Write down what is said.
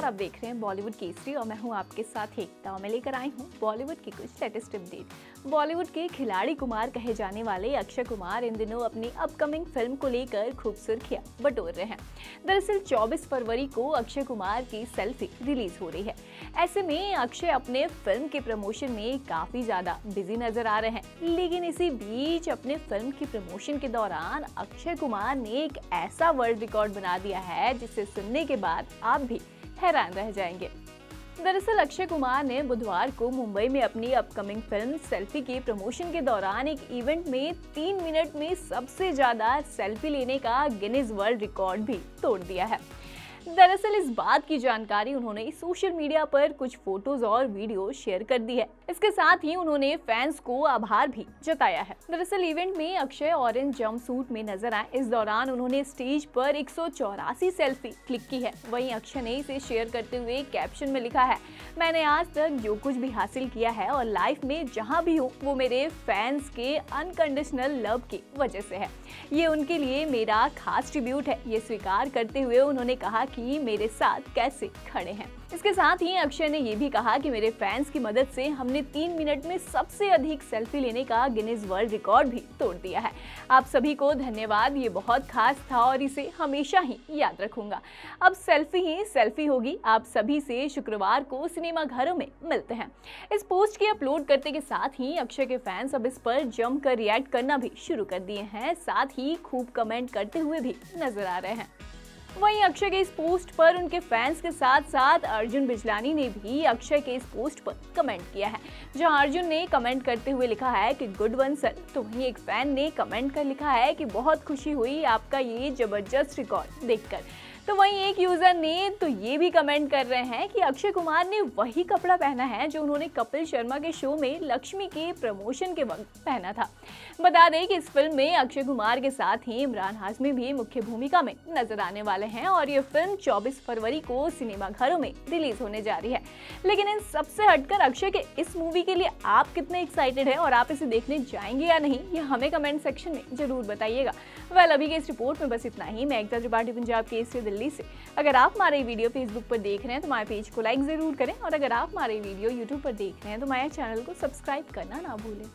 नमस्कार आप देख रहे हैं बॉलीवुड केसरी और मैं हूँ आपके साथ एकता मैं लेकर आई हूँ बॉलीवुड की कुछ लेटेस्ट अपडेट बॉलीवुड के खिलाड़ी कुमार कहे जाने वाले अक्षय कुमार इन दिनों अपनी अपकमिंग फ़िल्म को लेकर खूब सुर्खियाँ बटोर रहे हैं। दरअसल 24 फरवरी को अक्षय कुमार की सेल्फी रिलीज़ हो रही है। ऐसे में अक्षय अपने फ़िल्म के प्रमोशन में काफ़ी ज़्यादा बिज़ी नज़र आ रहे हैं। लेकिन इसी बीच अपने फ़िल्म की प्रमोशन के दौरान अक्षय कुमार ने एक ऐसा वर्ल्ड रिकॉर्ड बना दिया है जिसे सुनने के बाद आप भी हैरान रह जाएँगे। दरअसल अक्षय कुमार ने बुधवार को मुंबई में अपनी अपकमिंग फ़िल्म सेल्फी के प्रमोशन के दौरान एक इवेंट में तीन मिनट में सबसे ज़्यादा सेल्फी लेने का गिनीज वर्ल्ड रिकॉर्ड भी तोड़ दिया है। दरअसल इस बात की जानकारी उन्होंने सोशल मीडिया पर कुछ फ़ोटोज़ और वीडियो शेयर कर दी है। इसके साथ ही उन्होंने फैंस को आभार भी जताया है। दरअसल इवेंट में अक्षय ऑरेंज जंप सूट में नज़र आए। इस दौरान उन्होंने स्टेज पर एक सौ चौरासी सेल्फी क्लिक की है। वहीं अक्षय ने इसे शेयर करते हुए कैप्शन में लिखा है, मैंने आज तक जो कुछ भी हासिल किया है और लाइफ में जहाँ भी हूँ, वो मेरे फैंस के अनकंडीशनल लव की वजह से है। ये उनके लिए मेरा खास ट्रिब्यूट है। ये स्वीकार करते हुए उन्होंने कहा कि मेरे साथ कैसे खड़े हैं। इसके साथ ही अक्षय ने ये भी कहा कि मेरे फैंस की मदद से हमने तीन मिनट में सबसे अधिक सेल्फी लेने का गिनीज वर्ल्ड रिकॉर्ड भी तोड़ दिया है। आप सभी को धन्यवाद, ये बहुत खास था और इसे हमेशा ही याद रखूँगा। अब सेल्फी ही सेल्फी होगी। आप सभी से शुक्रवार को सिनेमा घरों में मिलते हैं। इस पोस्ट की अपलोड करते के साथ ही अक्षय के फैंस अब इस पर जम कर रिएक्ट करना भी शुरू कर दिए हैं। साथ ही खूब कमेंट करते हुए भी नज़र आ रहे हैं। वहीं अक्षय के इस पोस्ट पर उनके फैंस के साथ साथ अर्जुन बिजलानी ने भी अक्षय के इस पोस्ट पर कमेंट किया है। जहाँ अर्जुन ने कमेंट करते हुए लिखा है कि, गुड वन सर। तो वहीं एक फ़ैन ने कमेंट कर लिखा है कि, बहुत खुशी हुई आपका ये ज़बरदस्त रिकॉर्ड देखकर। तो वहीं एक यूज़र ने तो ये भी कमेंट कर रहे हैं कि अक्षय कुमार ने वही कपड़ा पहना है जो उन्होंने कपिल शर्मा के शो में लक्ष्मी के प्रमोशन के वक्त पहना था। बता दें कि इस फ़िल्म में अक्षय कुमार के साथ ही इमरान हाशमी भी मुख्य भूमिका में नज़र आने वाले हैं और ये फ़िल्म 24 फरवरी को सिनेमा घरों में रिलीज़ होने जा रही है। लेकिन इन सबसे हटकर अक्षय के इस मूवी के लिए आप कितने एक्साइटेड हैं और आप इसे देखने जाएँगे या नहीं, ये हमें कमेंट सेक्शन में ज़रूर बताइएगा। वेल अभी के इस रिपोर्ट में बस इतना ही। मैं एकता त्रिपाठी, पंजाब के दिल्ली से। अगर आप हमारे वीडियो फेसबुक पर देख रहे हैं तो हमारे पेज को लाइक ज़रूर करें और अगर आप हमारे वीडियो यूट्यूब पर देख रहे हैं तो हमारे चैनल को सब्सक्राइब करना ना भूलें।